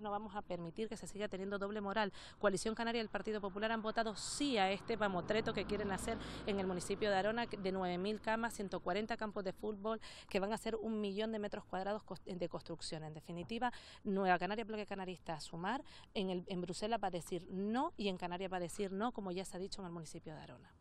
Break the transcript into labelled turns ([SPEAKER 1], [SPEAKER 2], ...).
[SPEAKER 1] No vamos a permitir que se siga teniendo doble moral. Coalición Canaria y el Partido Popular han votado sí a este mamotreto que quieren hacer en el municipio de Arona de 9.000 camas, 140 campos de fútbol, que van a ser un millón de metros cuadrados de construcción. En definitiva, Nueva Canaria Bloque Canarista a sumar, en, el, en Bruselas va a decir no y en Canaria va a decir no, como ya se ha dicho en el municipio de Arona.